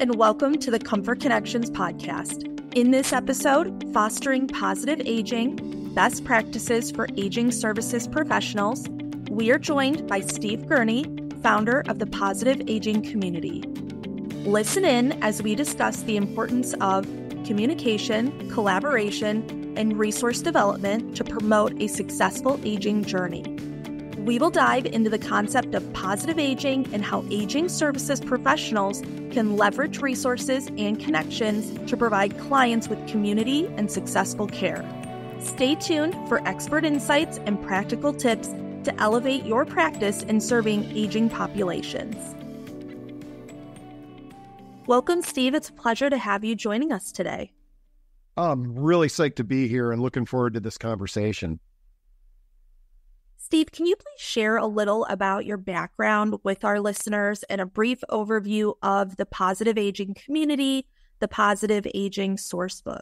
and welcome to the Comfort Connections podcast. In this episode, Fostering Positive Aging Best Practices for Aging Services Professionals, we are joined by Steve Gurney, founder of the Positive Aging Community. Listen in as we discuss the importance of communication, collaboration, and resource development to promote a successful aging journey. We will dive into the concept of positive aging and how aging services professionals can leverage resources and connections to provide clients with community and successful care. Stay tuned for expert insights and practical tips to elevate your practice in serving aging populations. Welcome, Steve. It's a pleasure to have you joining us today. I'm really psyched to be here and looking forward to this conversation. Steve, can you please share a little about your background with our listeners and a brief overview of the positive aging community, the positive aging sourcebook?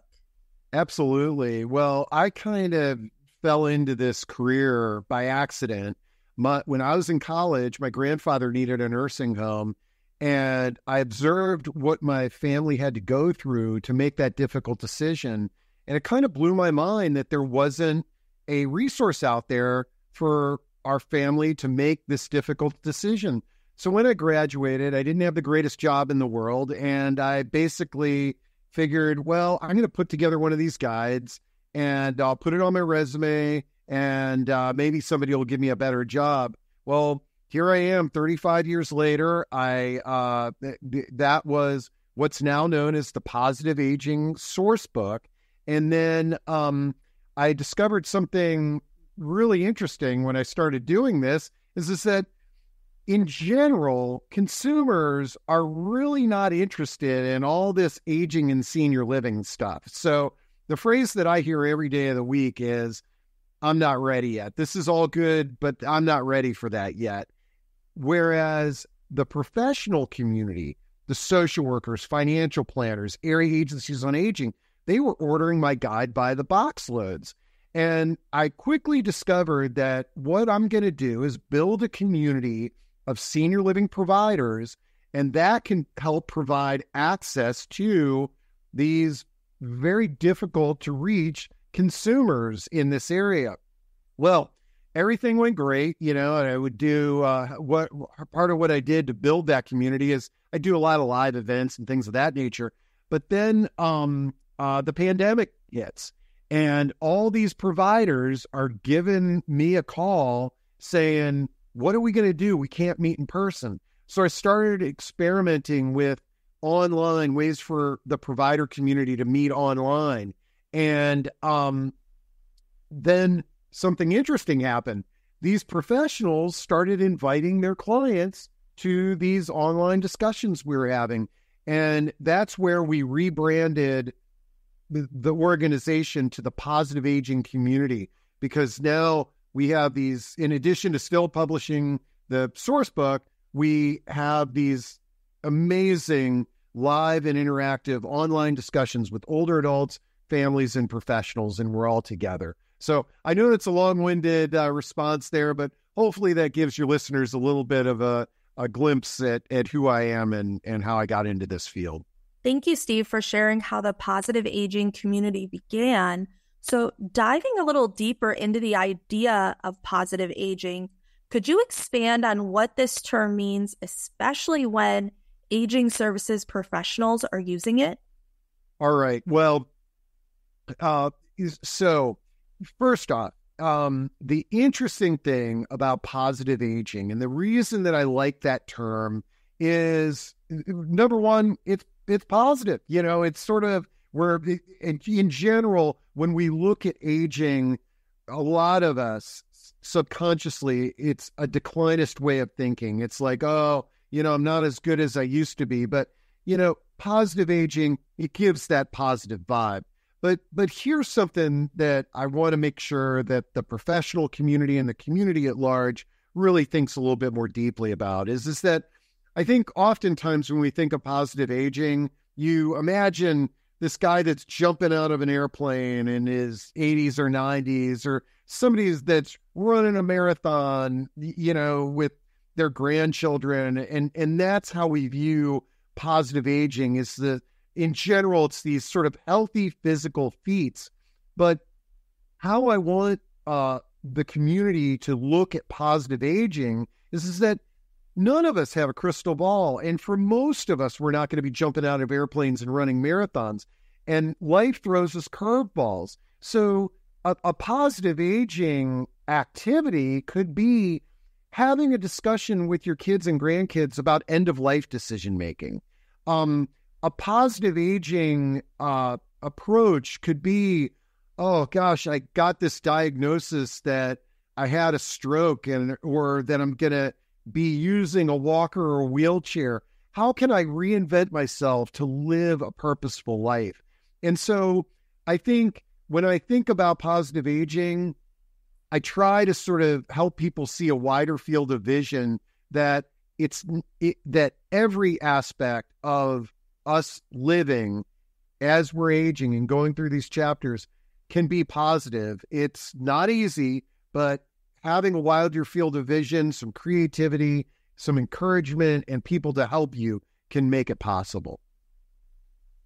Absolutely. Well, I kind of fell into this career by accident. My, when I was in college, my grandfather needed a nursing home, and I observed what my family had to go through to make that difficult decision. And it kind of blew my mind that there wasn't a resource out there for our family to make this difficult decision. So when I graduated, I didn't have the greatest job in the world. And I basically figured, well, I'm going to put together one of these guides and I'll put it on my resume and uh, maybe somebody will give me a better job. Well, here I am 35 years later. I uh, th- that was what's now known as the Positive Aging Source Book, and then um, I discovered something really interesting when I started doing this. Is is that in general, consumers are really not interested in all this aging and senior living stuff. So the phrase that I hear every day of the week is, I'm not ready yet. This is all good, but I'm not ready for that yet. Whereas the professional community, the social workers, financial planners, area agencies on aging, they were ordering my guide by the box loads. And I quickly discovered that what I'm going to do is build a community of senior living providers, and that can help provide access to these very difficult to reach consumers in this area. Well, everything went great, you know, and I would do uh, what part of what I did to build that community is I do a lot of live events and things of that nature. But then um, uh, the pandemic hits, and all these providers are giving me a call saying, What are we going to do? We can't meet in person. So I started experimenting with online ways for the provider community to meet online. And um, then something interesting happened. These professionals started inviting their clients to these online discussions we were having. And that's where we rebranded the, organization to the positive aging community because now we have these, in addition to still publishing the source book, we have these amazing live and interactive online discussions with older adults, families, and professionals, and we're all together. So I know it's a long winded uh, response there, but hopefully that gives your listeners a little bit of a, a glimpse at, at who I am and, and how I got into this field. Thank you, Steve, for sharing how the positive aging community began. So, diving a little deeper into the idea of positive aging, could you expand on what this term means, especially when aging services professionals are using it? All right. Well, uh, so first off, um, the interesting thing about positive aging and the reason that I like that term is number one, it's it's positive. You know, it's sort of where in, in general, when we look at aging, a lot of us subconsciously, it's a declinist way of thinking. It's like, oh, you know, I'm not as good as I used to be. But, you know, positive aging, it gives that positive vibe. But but here's something that I want to make sure that the professional community and the community at large really thinks a little bit more deeply about is is that I think oftentimes when we think of positive aging, you imagine this guy that's jumping out of an airplane in his 80s or 90s or somebody that's running a marathon, you know, with their grandchildren and and that's how we view positive aging is the in general it's these sort of healthy physical feats, but how I want uh, the community to look at positive aging is, is that none of us have a crystal ball. And for most of us, we're not going to be jumping out of airplanes and running marathons. And life throws us curveballs. So a, a positive aging activity could be having a discussion with your kids and grandkids about end of life decision making. Um, a positive aging uh, approach could be oh gosh, I got this diagnosis that I had a stroke and or that I'm going to be using a walker or a wheelchair. How can I reinvent myself to live a purposeful life? And so I think when I think about positive aging, I try to sort of help people see a wider field of vision that it's it, that every aspect of us living as we're aging and going through these chapters can be positive. It's not easy, but having a wilder field of vision, some creativity, some encouragement, and people to help you can make it possible.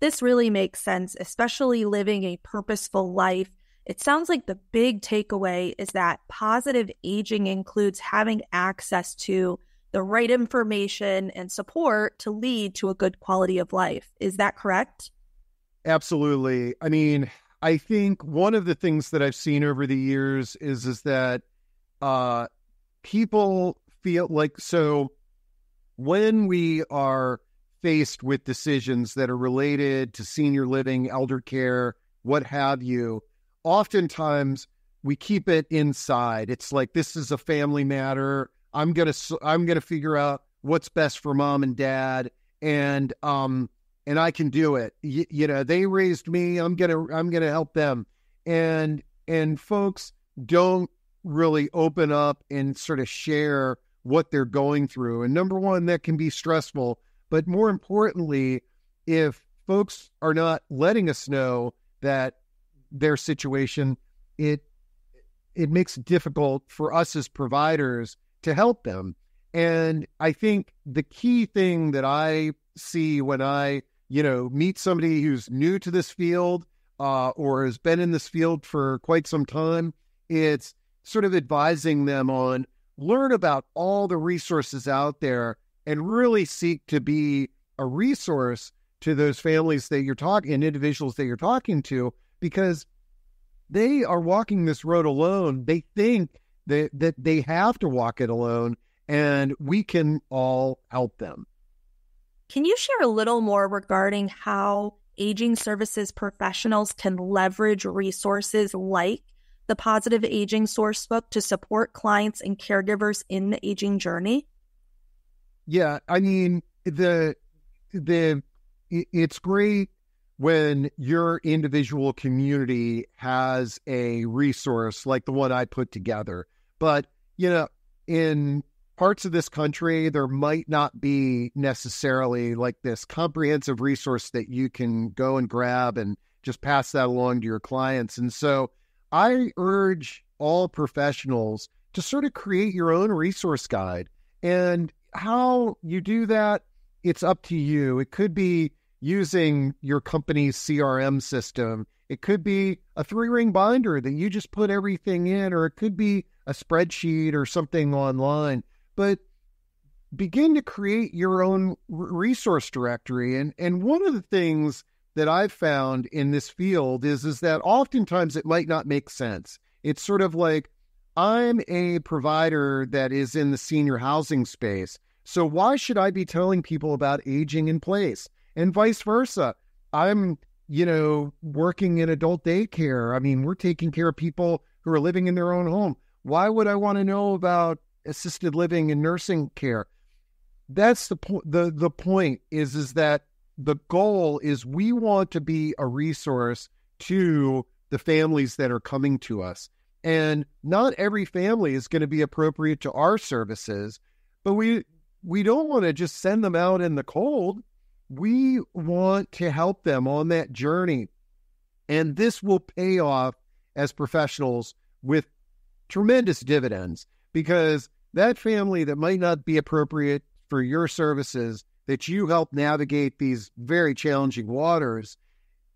This really makes sense, especially living a purposeful life. It sounds like the big takeaway is that positive aging includes having access to the right information and support to lead to a good quality of life. Is that correct? Absolutely. I mean, I think one of the things that I've seen over the years is is that uh, people feel like so when we are faced with decisions that are related to senior living, elder care, what have you, oftentimes we keep it inside. It's like this is a family matter. I'm gonna I'm gonna figure out what's best for mom and dad, and um, and I can do it. Y- you know, they raised me. I'm gonna I'm gonna help them. And and folks don't really open up and sort of share what they're going through. And number one, that can be stressful. But more importantly, if folks are not letting us know that their situation, it it makes it difficult for us as providers to help them. And I think the key thing that I see when I you know, meet somebody who's new to this field uh, or has been in this field for quite some time. It's sort of advising them on learn about all the resources out there and really seek to be a resource to those families that you're talking and individuals that you're talking to because they are walking this road alone. They think that, that they have to walk it alone and we can all help them. Can you share a little more regarding how aging services professionals can leverage resources like the Positive Aging Sourcebook to support clients and caregivers in the aging journey? Yeah, I mean the the it's great when your individual community has a resource like the one I put together. But, you know, in parts of this country, there might not be necessarily like this comprehensive resource that you can go and grab and just pass that along to your clients. And so I urge all professionals to sort of create your own resource guide. And how you do that, it's up to you. It could be using your company's CRM system. It could be a three ring binder that you just put everything in, or it could be a spreadsheet or something online but begin to create your own resource directory. And and one of the things that I've found in this field is is that oftentimes it might not make sense. It's sort of like I'm a provider that is in the senior housing space. So why should I be telling people about aging in place? And vice versa. I'm, you know, working in adult daycare. I mean, we're taking care of people who are living in their own home. Why would I want to know about assisted living and nursing care. That's the point. The the point is is that the goal is we want to be a resource to the families that are coming to us. And not every family is going to be appropriate to our services, but we we don't want to just send them out in the cold. We want to help them on that journey. And this will pay off as professionals with tremendous dividends because that family that might not be appropriate for your services that you help navigate these very challenging waters,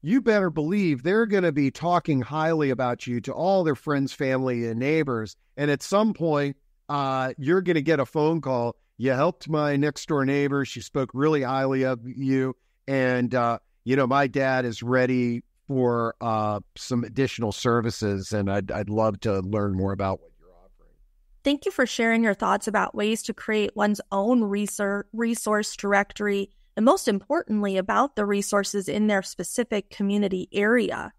you better believe they're going to be talking highly about you to all their friends, family, and neighbors. And at some point, uh, you're going to get a phone call. You helped my next door neighbor. She spoke really highly of you. And, uh, you know, my dad is ready for uh, some additional services, and I'd, I'd love to learn more about what. Thank you for sharing your thoughts about ways to create one's own research, resource directory, and most importantly, about the resources in their specific community area.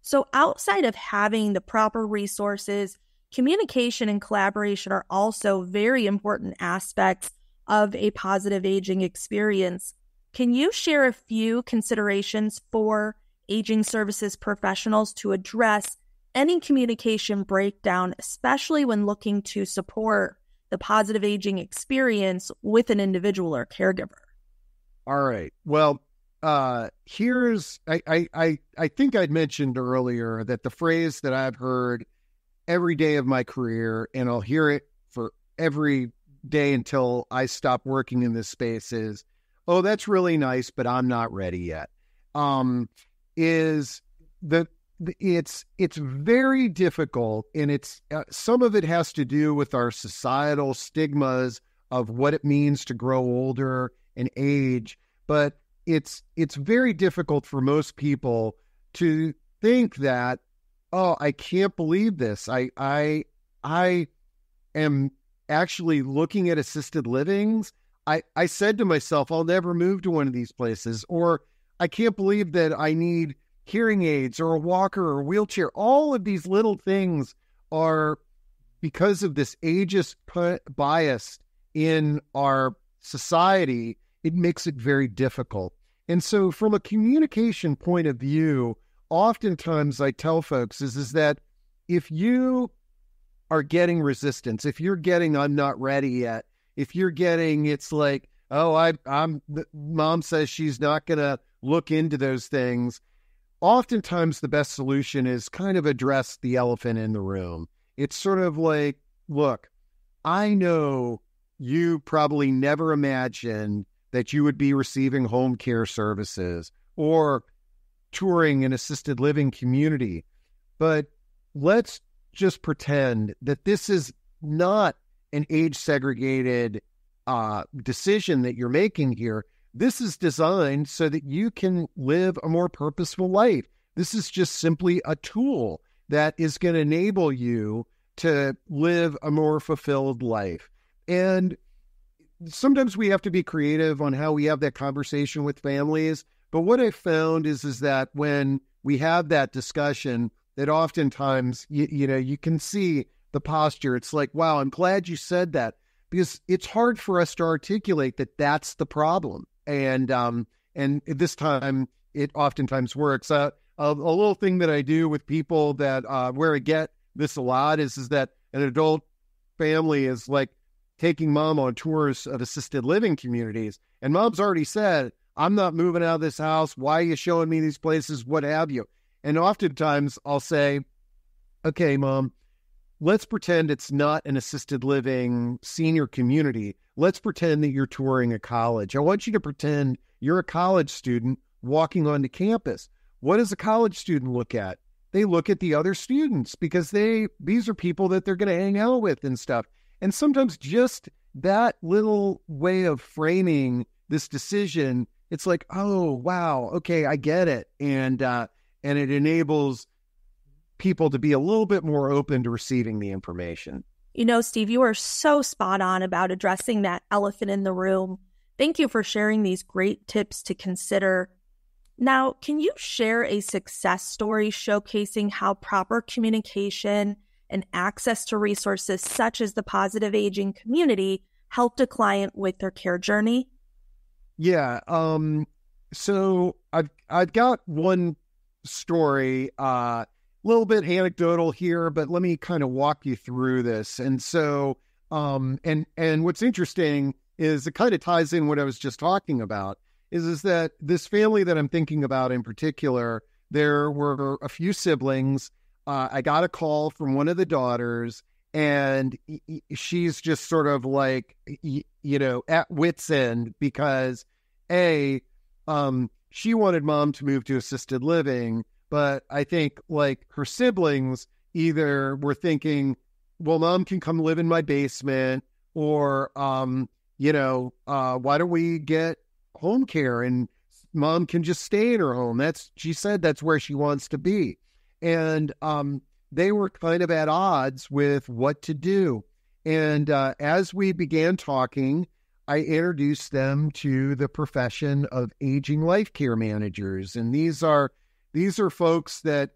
So, outside of having the proper resources, communication and collaboration are also very important aspects of a positive aging experience. Can you share a few considerations for aging services professionals to address any communication breakdown, especially when looking to support the positive aging experience with an individual or caregiver? All right. Well, uh, here's I, I I I think I'd mentioned earlier that the phrase that I've heard every day of my career, and I'll hear it for every day until I stop working in this space is oh, that's really nice, but I'm not ready yet. Um, is the it's it's very difficult, and it's uh, some of it has to do with our societal stigmas of what it means to grow older and age, but it's it's very difficult for most people to think that oh i can't believe this. I i i am actually looking at assisted livings. I, I said to myself, I'll never move to one of these places, or I can't believe that I need hearing aids or a walker or a wheelchair. All of these little things are because of this ageist bias in our society, it makes it very difficult. And so, from a communication point of view, oftentimes I tell folks is, is that if you are getting resistance, if you're getting, I'm not ready yet, if you're getting it's like oh i i'm mom says she's not going to look into those things oftentimes the best solution is kind of address the elephant in the room it's sort of like look i know you probably never imagined that you would be receiving home care services or touring an assisted living community but let's just pretend that this is not an age segregated uh, decision that you're making here. This is designed so that you can live a more purposeful life. This is just simply a tool that is going to enable you to live a more fulfilled life. And sometimes we have to be creative on how we have that conversation with families. But what I found is is that when we have that discussion, that oftentimes you, you know you can see the posture. It's like, wow, I'm glad you said that because it's hard for us to articulate that that's the problem. And um, and this time it oftentimes works. Uh, a, a, little thing that I do with people that uh, where I get this a lot is is that an adult family is like taking mom on tours of assisted living communities, and mom's already said, "I'm not moving out of this house. Why are you showing me these places? What have you?" And oftentimes I'll say, "Okay, mom." Let's pretend it's not an assisted living senior community. Let's pretend that you're touring a college. I want you to pretend you're a college student walking onto campus. What does a college student look at? They look at the other students because they these are people that they're going to hang out with and stuff. And sometimes just that little way of framing this decision, it's like, oh wow, okay, I get it, and uh, and it enables people to be a little bit more open to receiving the information. You know, Steve, you are so spot on about addressing that elephant in the room. Thank you for sharing these great tips to consider. Now, can you share a success story showcasing how proper communication and access to resources such as the positive aging community helped a client with their care journey? Yeah. Um, so I've I've got one story. Uh, little bit anecdotal here, but let me kind of walk you through this. And so, um, and and what's interesting is it kind of ties in what I was just talking about. Is is that this family that I'm thinking about in particular? There were a few siblings. Uh, I got a call from one of the daughters, and she's just sort of like you know at wits end because a um she wanted mom to move to assisted living but i think like her siblings either were thinking well mom can come live in my basement or um you know uh why don't we get home care and mom can just stay in her home that's she said that's where she wants to be and um they were kind of at odds with what to do. And uh, as we began talking, I introduced them to the profession of aging life care managers. And these are these are folks that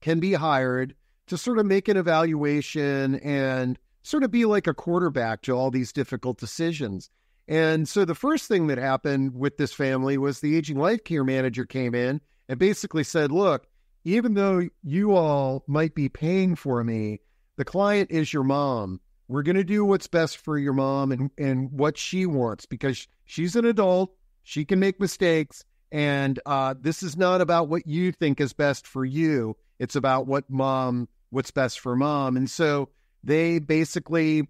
can be hired to sort of make an evaluation and sort of be like a quarterback to all these difficult decisions. And so the first thing that happened with this family was the aging life care manager came in and basically said, Look, even though you all might be paying for me, the client is your mom. We're going to do what's best for your mom and, and what she wants because she's an adult. She can make mistakes. And uh, this is not about what you think is best for you. It's about what mom, what's best for mom. And so they basically,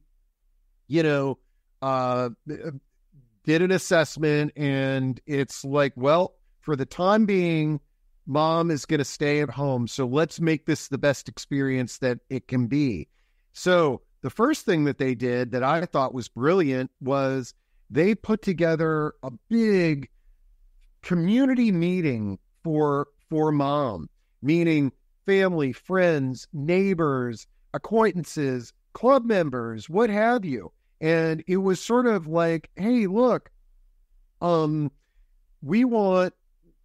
you know, uh, did an assessment and it's like, well, for the time being, mom is going to stay at home. So let's make this the best experience that it can be. So the first thing that they did that I thought was brilliant was they put together a big community meeting for for mom, meaning family, friends, neighbors, acquaintances, club members, what have you. And it was sort of like, hey, look, um, we want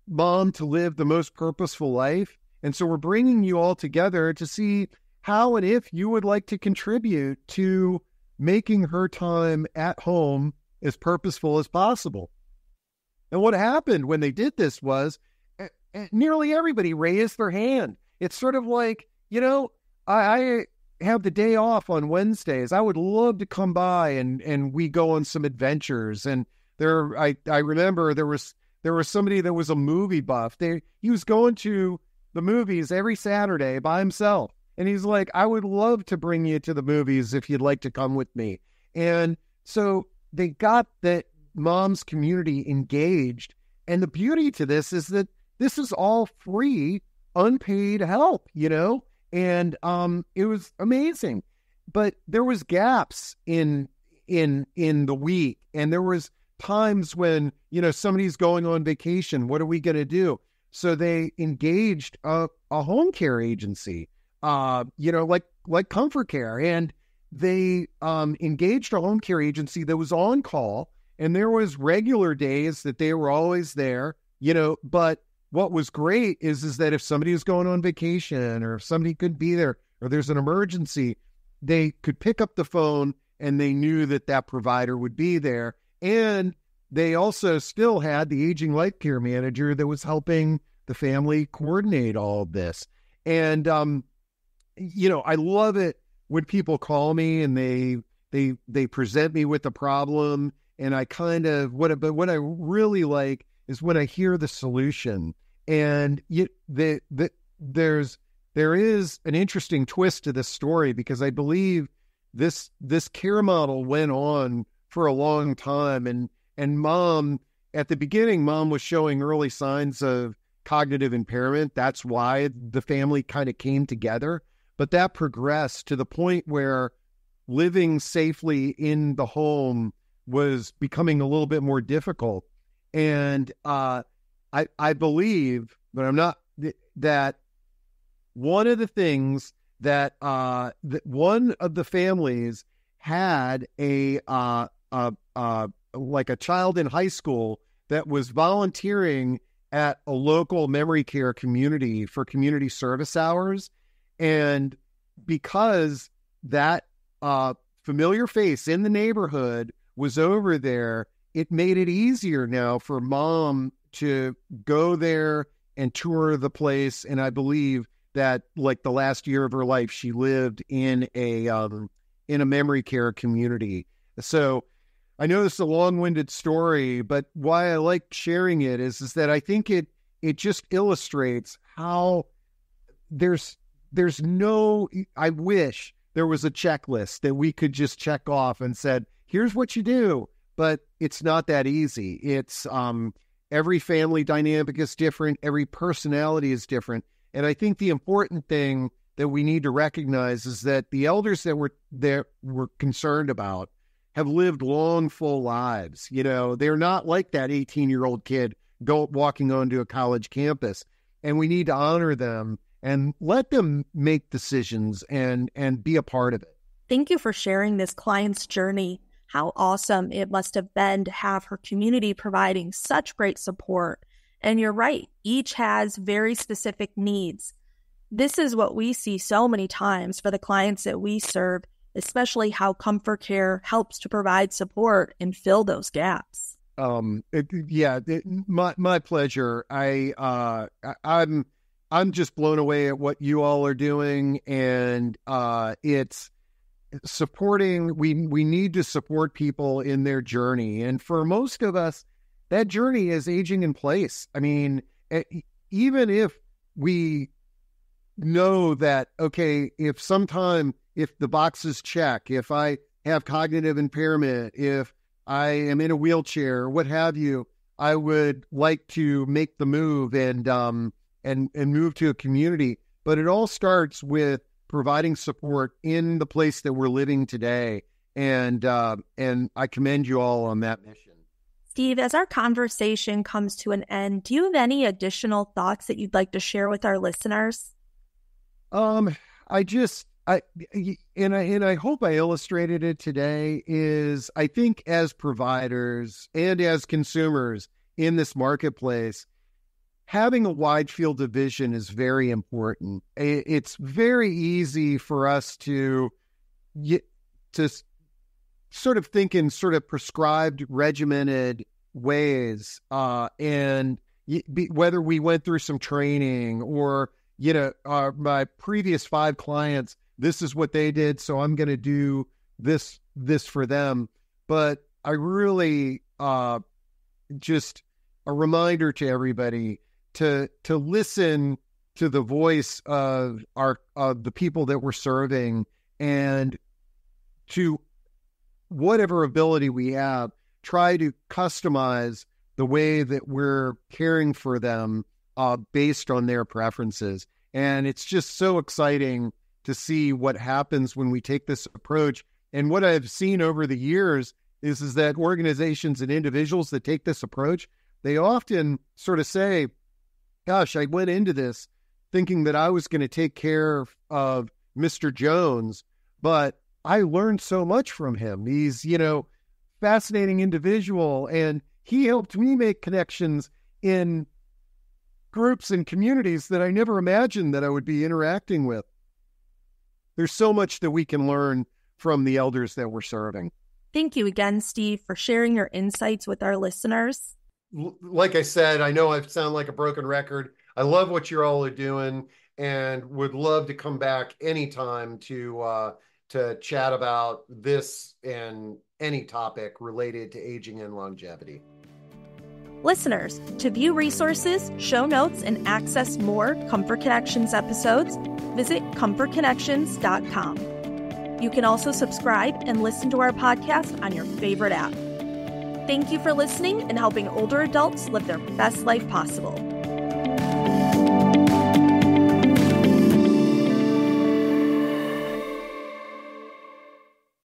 mom to live the most purposeful life. And so we're bringing you all together to see how and if you would like to contribute to making her time at home as purposeful as possible. And what happened when they did this was uh, nearly everybody raised their hand. It's sort of like, you know, I, I have the day off on Wednesdays. I would love to come by and and we go on some adventures. And there, I I remember there was there was somebody that was a movie buff. They he was going to the movies every Saturday by himself. And he's like, I would love to bring you to the movies if you'd like to come with me. And so they got that mom's community engaged. And the beauty to this is that this is all free, unpaid help, you know? And um it was amazing. But there was gaps in in in the week and there was times when you know somebody's going on vacation what are we going to do so they engaged a, a home care agency uh you know like like ComForCare and they um engaged a home care agency that was on call and there was regular days that they were always there you know but what was great is is that if somebody was going on vacation or if somebody couldn't be there or there's an emergency they could pick up the phone and they knew that that provider would be there and they also still had the aging life care manager that was helping the family coordinate all of this. And um, you know, I love it when people call me and they they they present me with a problem and I kind of what but what I really like is when I hear the solution and you, the, the there's there is an interesting twist to this story because I believe this this care model went on for a long time. And and mom at the beginning, mom was showing early signs of cognitive impairment. That's why the family kind of came together. But that progressed to the point where living safely in the home was becoming a little bit more difficult. And uh, I I believe, but I'm not that one of the things that uh, that one of the families had a uh, a, a like a child in high school that was volunteering at a local memory care community for community service hours, and because that uh, familiar face in the neighborhood was over there, it made it easier now for mom to go there and tour the place. And I believe that, like the last year of her life, she lived in a um, in a memory care community. So I know this is a long-winded story, but why I like sharing it is is that I think it it just illustrates how there's there's no I wish there was a checklist that we could just check off and said, here's what you do. But it's not that easy. It's um, every family dynamic is different, every personality is different. And I think the important thing that we need to recognize is that the elders that we're that we're concerned about have lived long, full lives. You know, they're not like that 18 year old kid go walking onto a college campus. And we need to honor them and let them make decisions and and be a part of it. Thank you for sharing this client's journey. How awesome it must have been to have her community providing such great support. And you're right, each has very specific needs. This is what we see so many times for the clients that we serve, especially how ComForCare helps to provide support and fill those gaps. Um, it, yeah, it, my my pleasure. I uh, I, I'm I'm just blown away at what you all are doing, and uh, it's supporting. We we need to support people in their journey, and for most of us, that journey is aging in place. I mean, even if we know that okay, if sometime if the boxes check, if I have cognitive impairment, if I am in a wheelchair, what have you, I would like to make the move and um, and and move to a community. But it all starts with providing support in the place that we're living today, and uh, and I commend you all on that mission. Steve, as our conversation comes to an end, do you have any additional thoughts that you'd like to share with our listeners? Um, I just I and I and I hope I illustrated it today is I think as providers and as consumers in this marketplace, having a wide field of vision is very important. It's very easy for us to to sort of think in sort of prescribed, regimented ways, uh, and whether we went through some training or you know, uh, my previous five clients this is what they did, so I'm going to do this this for them. But I really uh, just a reminder to everybody to to listen to the voice of our of the people that we're serving and to whatever ability we have try to customize the way that we're caring for them uh, based on their preferences and it's just so exciting to see what happens when we take this approach. And what I've seen over the years is, is that organizations and individuals that take this approach, they often sort of say, gosh, I went into this thinking that I was going to take care of Mr. Jones, but I learned so much from him. He's, you know, fascinating individual and he helped me make connections in groups and communities that I never imagined that I would be interacting with there's so much that we can learn from the elders that we're serving. Thank you again, Steve, for sharing your insights with our listeners. Like I said, I know I sound like a broken record. I love what you all are doing and would love to come back anytime to uh, to chat about this and any topic related to aging and longevity. Listeners, to view resources, show notes, and access more Comfort Connections episodes, visit comfortconnections.com. You can also subscribe and listen to our podcast on your favorite app. Thank you for listening and helping older adults live their best life possible.